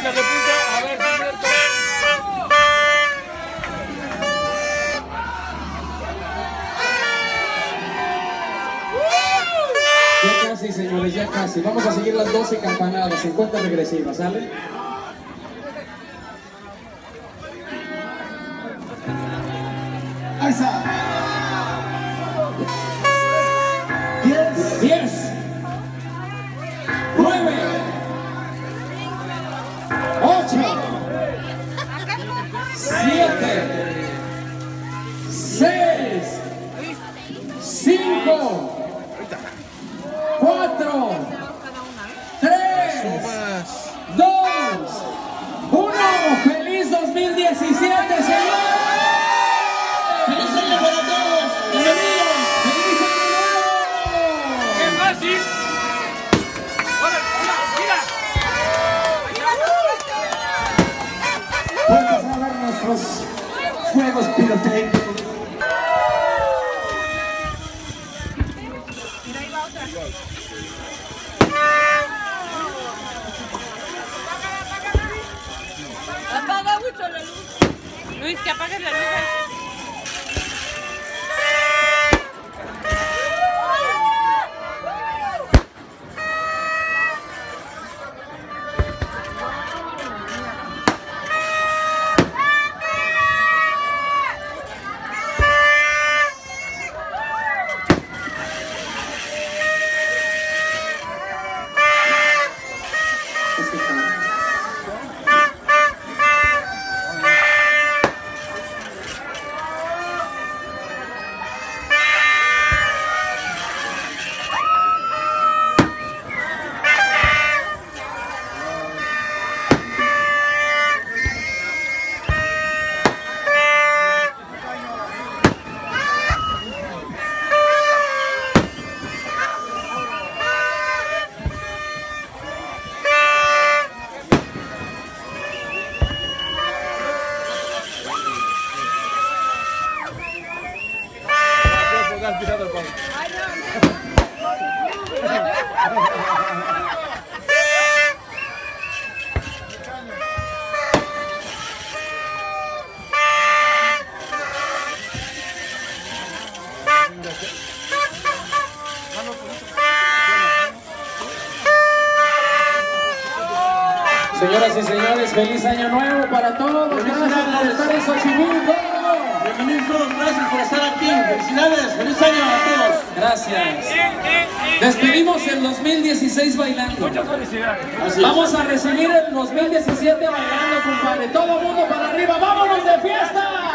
se repunta. A ver. Ya casi, señores, ya casi. Vamos a seguir las 12 campanadas en cuenta regresiva, ¿sale? Ahí está. Cuatro, tres, dos, uno. ¡Feliz 2017, señores. ¡Feliz año para todos! ¡Bienvenidos! ¡Feliz año ¡Qué fácil! ¡Buenas noches, mira! ¡Vamos a ver nuestros juegos piloteros! Luis, que apagues la luz. Señoras y señores, feliz año nuevo para todos. Gracias por estar en Xochimilco. Bienvenidos, gracias por estar aquí. Feliz año a todos. Gracias. Despedimos el 2016 bailando. Muchas felicidades. Vamos a recibir el 2017 bailando, compadre. Todo mundo para arriba. ¡Vámonos de fiesta!